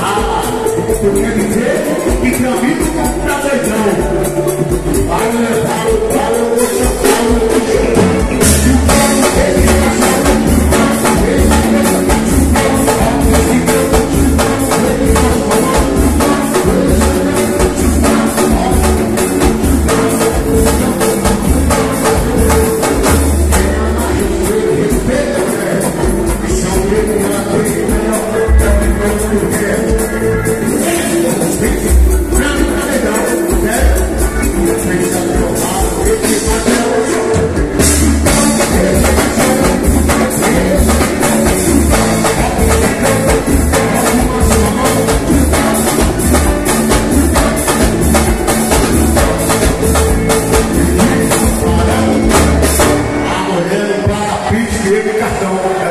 아, 동네 밑에 vermelho e cartão.